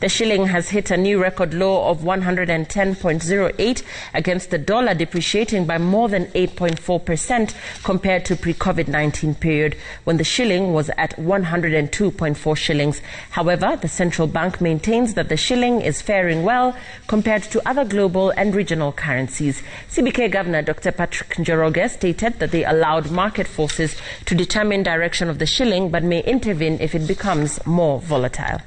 The shilling has hit a new record low of 110.08 against the dollar, depreciating by more than 8.4% compared to pre-COVID-19 period when the shilling was at 102.4 shillings. However, the central bank maintains that the shilling is faring well compared to other global and regional currencies. CBK Governor Dr. Patrick Njoroge stated that they allowed market forces to determine direction of the shilling but may intervene if it becomes more volatile.